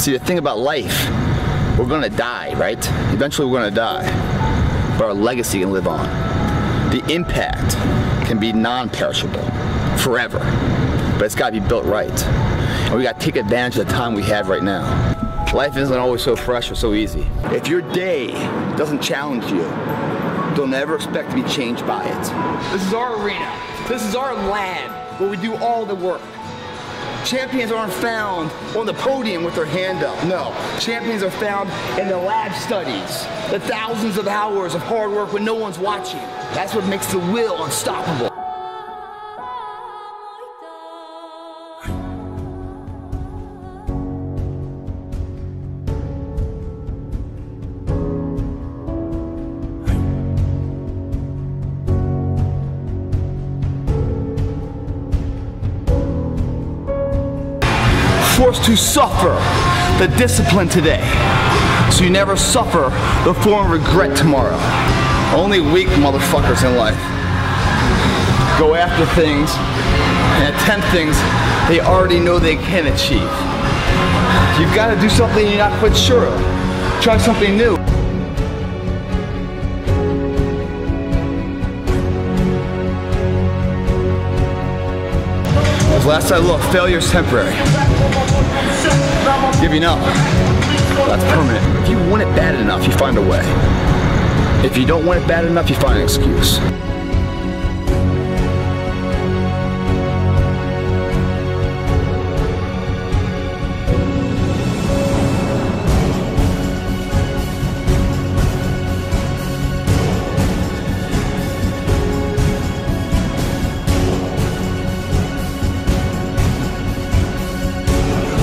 See, the thing about life, we're gonna die, right? Eventually we're gonna die, but our legacy can live on. The impact can be non-perishable, forever, but it's gotta be built right. And we gotta take advantage of the time we have right now. Life isn't always so fresh or so easy. If your day doesn't challenge you, don't ever expect to be changed by it. This is our arena. This is our lab where we do all the work. Champions aren't found on the podium with their hand up. No. Champions are found in the lab studies, the thousands of hours of hard work when no one's watching. That's what makes the will unstoppable. Forced to suffer the discipline today so you never suffer the form of regret tomorrow. Only weak motherfuckers in life go after things and attempt things they already know they can achieve. You've got to do something you're not quite sure of. Try something new. As last I looked, failure's temporary. Giving up, that's permanent. If you want it bad enough, you find a way. If you don't want it bad enough, you find an excuse.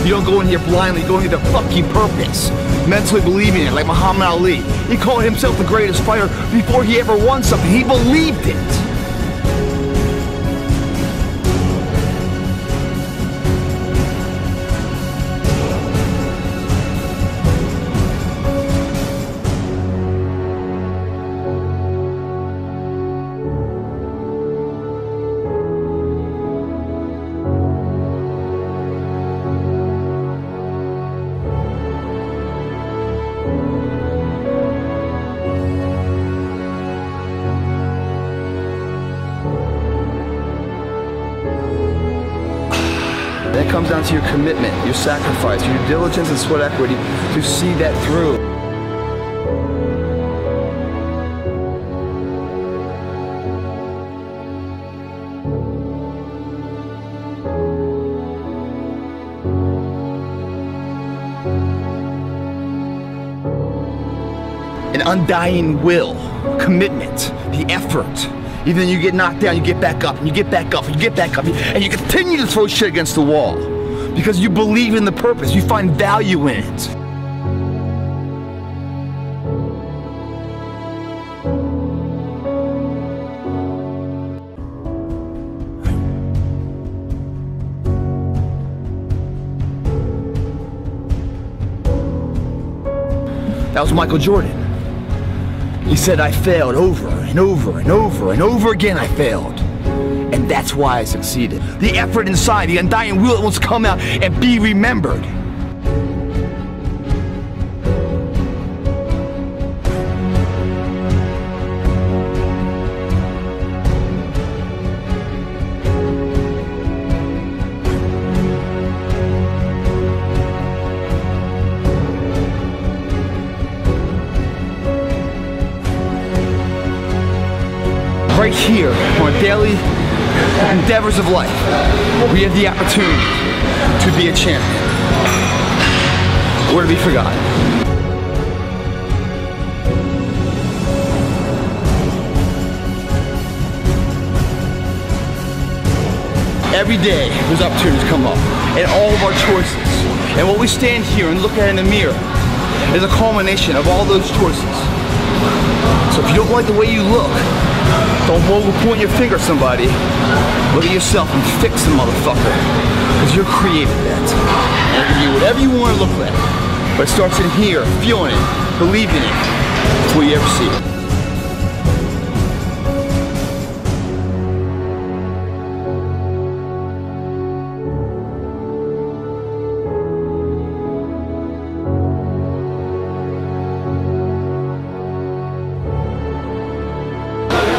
You don't go in here blindly, you go in here to fucking purpose. Mentally believing it, like Muhammad Ali. He called himself the greatest fighter before he ever won something. He believed it. Then it comes down to your commitment, your sacrifice, your diligence and sweat equity to see that through. An undying will, commitment, the effort. Even you get knocked down, you get back up, and you get back up, and you get back up, and you continue to throw shit against the wall. Because you believe in the purpose, you find value in it. That was Michael Jordan. He said, I failed over and over and over and over again. I failed. And that's why I succeeded. The effort inside, the undying will that wants to come out and be remembered. Here on daily endeavors of life, we have the opportunity to be a champion or to be forgotten. Every day, those opportunities come up, and all of our choices. And what we stand here and look at in the mirror is a culmination of all those choices. So if you don't like the way you look, don't point your finger at somebody. Look at yourself and fix the motherfucker. Because you're created that. And it can be whatever you want to look like. But it starts in here, feeling it, believing it, before you ever see it.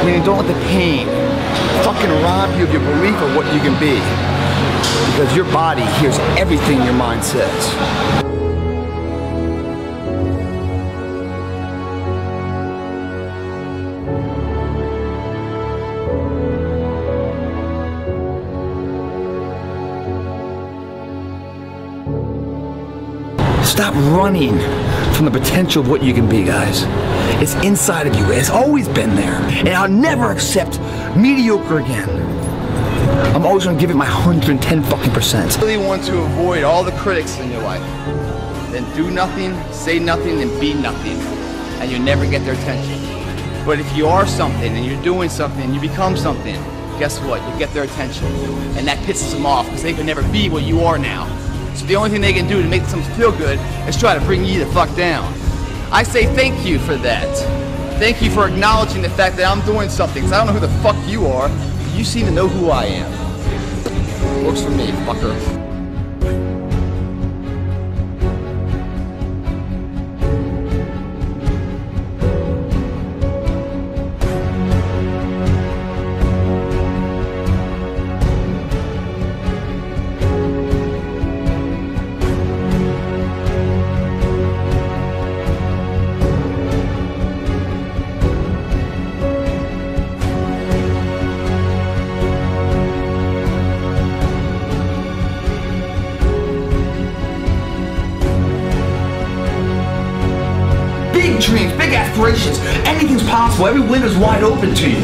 Meaning don't let the pain fucking rob you of your belief of what you can be. Because your body hears everything your mind says. Stop running from the potential of what you can be, guys. It's inside of you. It's always been there. And I'll never accept mediocre again. I'm always gonna give it my 110 fucking percent. If you really want to avoid all the critics in your life. Then do nothing, say nothing, and be nothing. And you never get their attention. But if you are something and you're doing something and you become something, guess what? You get their attention. And that pisses them off because they can never be what you are now. So the only thing they can do to make them feel good is try to bring you the fuck down. I say thank you for that. Thank you for acknowledging the fact that I'm doing something, because I don't know who the fuck you are, you seem to know who I am. Works for me, fucker. Big aspirations. Anything's possible. Every window's wide open to you.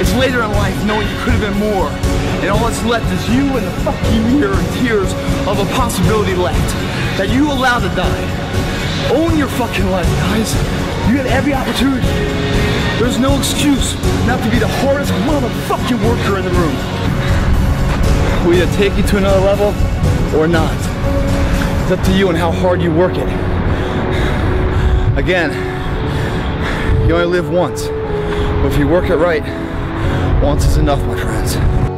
It's later in life knowing you could have been more. And all that's left is you and the fucking year and tears of a possibility left that you allowed to die. Own your fucking life, guys. You have every opportunity. There's no excuse not to be the hardest motherfucking worker in the room. We either take you to another level or not. It's up to you and how hard you work it. Again, you only live once. But if you work it right, once is enough, my friends.